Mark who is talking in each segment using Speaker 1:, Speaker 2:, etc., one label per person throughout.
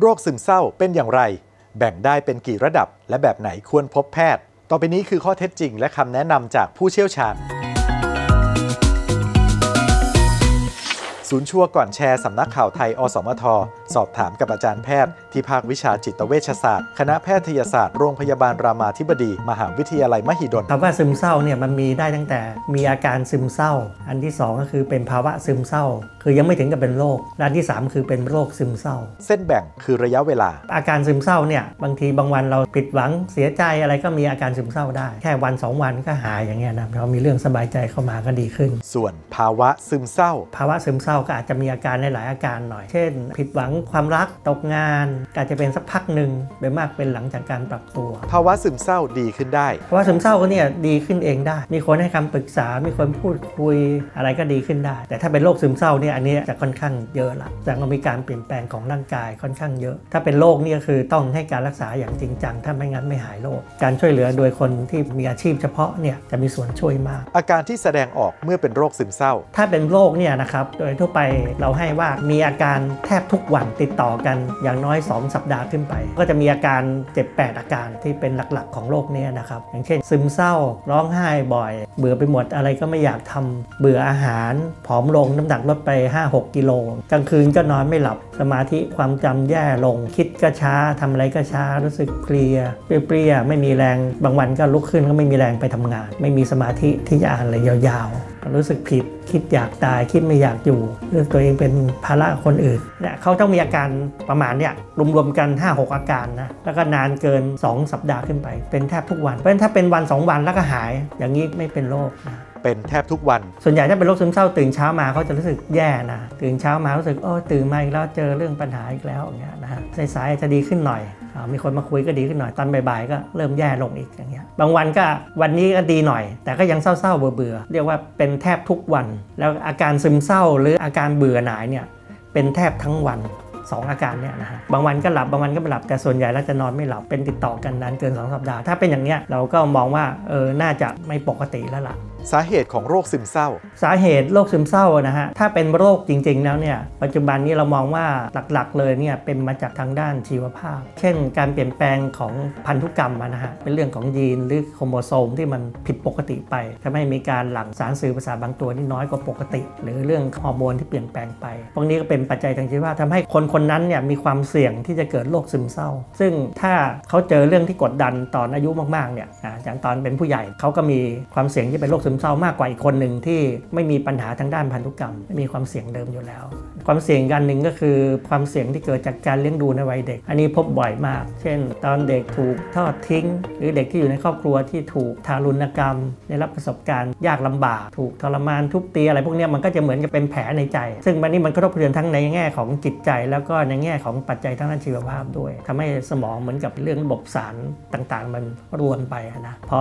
Speaker 1: โรคซึมเศร้าเป็นอย่างไร แบ่งได้เป็นกี่ระดับ และแบบไหนควรพบแพทย์ ต่อไปนี้คือข้อเท็จจริงและคำแนะนำจากผู้เชี่ยวชาญ ศูนย์ชัวร์ก่อนแชร์สำนักข่าวไทย อสมท สอบถามกับอาจารย์แพทย์ ที่ภาควิชาจิตเวชศาสตร์ คณะแพทยศาสตร์ โรงพยาบาลรามาธิบดี มหาวิทยาลัยมหิดล
Speaker 2: คำว่าซึมเศร้าเนี่ยมันมีได้ตั้งแต่มีอาการซึมเศร้า อันที่ 2 ก็คือเป็นภาวะซึมเศร้า คือยังไม่ถึงกับเป็นโรคและอันที่ 3 คือเป็นโรคซึมเศร้า
Speaker 1: เส้นแบ่งคือระยะเวลา
Speaker 2: อาการซึมเศร้าเนี่ยบางทีบางวันเราผิดหวังเสียใจอะไรก็มีอาการซึมเศร้าได้ แค่วัน 2 วันก็หายอย่างเงี้ยนะเรามีเรื่องสบายใจเข้ามาก็ดีขึ้น
Speaker 1: ส่วนภาวะซึมเศร้า
Speaker 2: ภาวะซึมเศร้าก็อาจจะมีอาการในหลายอาการหน่อย เช่น ผิดหวังความรักตกงานก็อาจจะเป็นสักพักหนึ่งโดยมากเป็นหลังจากการปรับตัว
Speaker 1: ภาวะซึมเศร้าดีขึ้นได้
Speaker 2: ภาวะซึมเศร้าก็เนี่ยดีขึ้นเองได้ มีคนให้คำปรึกษา มีคนพูดคุยอะไรก็ดีขึ้นได้ แต่ถ้าเป็นโรคซึมเศร้าเนี่ยอันนี้จะค่อนข้างเยอะละแต่ก็มีการเปลี่ยนแปลงของร่างกายค่อนข้างเยอะ ถ้าเป็นโรคนี่ก็คือต้องให้การรักษาอย่างจริงจัง ถ้าไม่งั้นไม่หายโรค การช่วยเหลือโดยคนที่มีอาชีพเฉพาะเนี่ยจะมีส่วนช่วยมาก
Speaker 1: อาการที่แสดงออกเมื่อเป็นโรคซึมเศร้า
Speaker 2: ถ้าเป็นโรคเนี่ยนะครับโดยทั่วไปเราให้ว่ามีอาการแทบทุกวันติดต่อกันอย่างน้อย 2 สัปดาห์ขึ้นไป ก็จะมีอาการเจ็บแปดอาการที่เป็นหลักๆ ของโรคเนี้นะครับ อย่างเช่น ซึมเศร้าร้องไห้บ่อย เบื่อไปหมดอะไรก็ไม่อยากทำเบื่ออาหารผอมลงน้ำหนักลดไป 5-6 กิโลกลางคืนก็นอนไม่หลับสมาธิความจำแย่ลงคิดก็ช้าทำอะไรก็ช้ารู้สึกเพลียเปรี้ยๆไม่มีแรงบางวันก็ลุกขึ้นก็ไม่มีแรงไปทำงาน ไม่มีสมาธิที่จะอ่านอะไรยาวๆ รู้สึกผิด คิดอยากตาย คิดไม่อยากอยู่รู้สึกตัวเองเป็นภาระคนอื่นเนี่ยเขาต้องมีอาการประมาณเนี่ยรวมๆกัน 5-6 อาการนะแล้วก็นานเกิน 2 สัปดาห์ขึ้นไป เป็นแทบทุกวัน เพราะฉะนั้นถ้าเป็นวัน 2 วันแล้วก็หาย อย่างนี้ไม่เป็นโรคนะ
Speaker 1: เป็นแทบทุกวัน
Speaker 2: ส่วนใหญ่ถ้าเป็นโรคซึมเศร้าตื่นเช้ามาเขาจะรู้สึกแย่นะ ตื่นเช้ามารู้สึกโอ้ตื่นมาอีกแล้วเจอเรื่องปัญหาอีกแล้วอย่างเงี้ยนะฮะสายๆจะดีขึ้นหน่อยอา มีคนมาคุยก็ดีขึ้นหน่อยตอนบ่ายๆก็เริ่มแย่ลงอีกอย่างเงี้ยบางวันก็วันนี้ก็ดีหน่อย แต่ก็ยังเศร้าๆเบื่อๆเรียกว่าเป็นแทบทุกวัน แล้วอาการซึมเศร้าหรืออาการเบื่อหน่ายเนี่ยเป็นแทบทั้งวันสองอาการเนี่ยนะฮะบางวันก็หลับบางวันก็ไม่หลับแต่ส่วนใหญ่แล้วจะนอนไม่หลับเป็นติดต่อกันนานเกิน 2 สัปดาห์ ถ้าเป็นอย่างเนี้ยเราก็มองว่าเออน่าจะไม่ปกติแล้วล่ะ
Speaker 1: สาเหตุของโรคซึมเศร้า
Speaker 2: สาเหตุโรคซึมเศร้านะฮะ ถ้าเป็นโรคจริงๆแล้วเนี่ย ปัจจุบันนี้เรามองว่าหลักๆ เลยเนี่ยเป็นมาจากทางด้านชีวภาพ เช่น การเปลี่ยนแปลงของพันธุกรรมนะฮะ เป็นเรื่องของยีนหรือโครโมโซมที่มันผิดปกติไปทำให้มีการหลั่งสารสื่อประสาทบางตัวที่น้อยกว่าปกติ หรือเรื่องฮอร์โมนที่เปลี่ยนแปลงไป พวกนี้ก็เป็นปัจจัยทางชีวภาพทำให้คนคนนั้นเนี่ยมีความเสี่ยงที่จะเกิดโรคซึมเศร้า ซึ่งถ้าเขาเจอเรื่องที่กดดันตอนอายุมากๆเนี่ยอ่าอย่างตอนเป็นผู้ใหญ่เขาก็มีความเสี่ยงที่เป็นโรคซึมเศร้ามากกว่าอีกคนหนึ่งที่ไม่มีปัญหาทางด้านพันธุกรรมไม่มีความเสี่ยงเดิมอยู่แล้ว ความเสี่ยงกันหนึ่งก็คือความเสี่ยงที่เกิดจากการเลี้ยงดูในวัยเด็ก อันนี้พบบ่อยมาก เช่น ตอนเด็กถูกทอดทิ้ง หรือเด็กที่อยู่ในครอบครัวที่ถูกทารุณกรรม ได้รับประสบการณ์ยากลำบาก ถูกทรมานทุบตีอะไรพวกนี้มันก็จะเหมือนกับเป็นแผลในใจ ซึ่งมันนี่มันก็ทบกระเทือนทั้งในแง่ของจิตใจ แล้วก็ในแง่ของปัจจัยทางด้านชีวภาพด้วยทำให้สมองเหมือนกับเรื่องระบบสารต่างๆ มันรวนไปนะพอ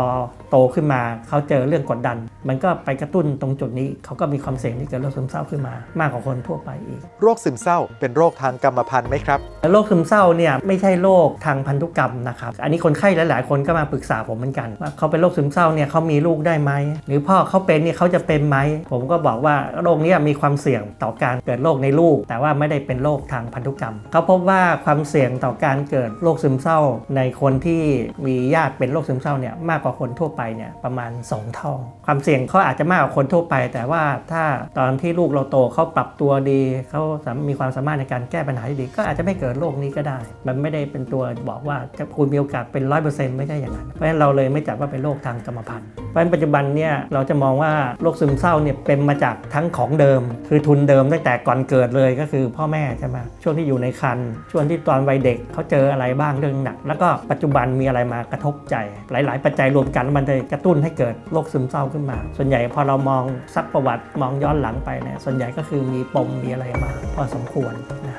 Speaker 2: โตขึ้นมาเขาเจอเรื่องกดดันมันก็ไปกระตุ้นตรงจุดนี้ เขาก็มีความเสี่ยงที่เกิดโรคซึมเศร้าขึ้นมา มากกว่าคนทั่วไปอีก
Speaker 1: โรคซึมเศร้าเป็นโรคทางกรรมพันธุ์ไหมครับ
Speaker 2: โรคซึมเศร้าเนี่ยไม่ใช่โรคทางพันธุกรรมนะครับ อันนี้คนไข้หลาย ๆ คนก็มาปรึกษาผมเหมือนกัน ว่าเขาเป็นโรคซึมเศร้าเนี่ยเขามีลูกได้ไหม หรือพ่อเขาเป็นเนี่ยเขาจะเป็นไหม ผมก็บอกว่าโรคนี้มีความเสี่ยงต่อการเกิดโรคในลูก แต่ว่าไม่ได้เป็นโรคทางพันธุกรรม เขาพบว่าความเสี่ยงต่อการเกิดโรคซึมเศร้า ในคนที่มีญาติเป็นโรคซึมเศร้าเนี่ยมากกว่าคนทั่วไปเนี่ยประมาณ 2 เท่าความเสี่ยงเขาอาจจะมากกว่าคนทั่วไป แต่ว่าถ้าตอนที่ลูกเราโตเขาปรับตัวดีเขามีความสามารถในการแก้ปัญหาที่ดี ก็อาจจะไม่เกิดโรคนี้ก็ได้ มันไม่ได้เป็นตัวบอกว่าจะคุณมีโอกาสเป็นร้อยเปอร์เซ็นต์ไม่ใช่อย่างนั้น เพราะฉะนั้นเราเลยไม่จัดว่าเป็นโรคทางกรรมพันธุ์เพราะฉะนั้นปัจจุบันเนี่ยเราจะมองว่าโรคซึมเศร้าเนี่ยเป็นมาจากทั้งของเดิม คือทุนเดิมตั้งแต่ก่อนเกิดเลยก็คือพ่อแม่ใช่ไหมช่วงที่อยู่ในครรภ์ช่วงที่ตอนวัยเด็กเขาเจออะไรบ้างเรื่องหนัก แล้วก็ปัจจุบันมีอะไรมากระทบใจ หลาย ๆ ปัจจัยรวมกันมันจะกระตุ้นให้เกิดโรคซึมเศร้าขึ้นมา ส่วนใหญ่พอเรามองซักประวัติมองย้อนหลังไปเนี่ยส่วนใหญ่ก็คือมีปมมีอะไรมาพอสมควรนะ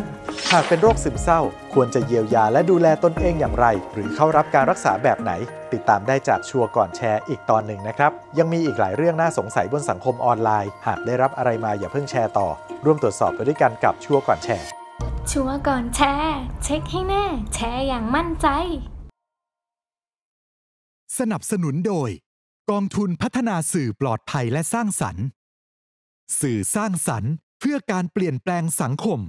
Speaker 1: หากเป็นโรคซึมเศร้า ควรจะเยียวยาและดูแลตนเองอย่างไร หรือเข้ารับการรักษาแบบไหน ติดตามได้จากชัวร์ก่อนแชร์อีกตอนหนึ่งนะครับ ยังมีอีกหลายเรื่องน่าสงสัยบนสังคมออนไลน์ หากได้รับอะไรมาอย่าเพิ่งแชร์ต่อ ร่วมตรวจสอบไปด้วยกันกับชัวร์ก่อนแชร์
Speaker 3: ชัวร์ก่อนแชร์ เช็คให้แน่ แชร์อย่างมั่นใจ
Speaker 4: สนับสนุนโดย กองทุนพัฒนาสื่อปลอดภัยและสร้างสรรค์ สื่อสร้างสรรค์เพื่อการเปลี่ยนแปลงสังคม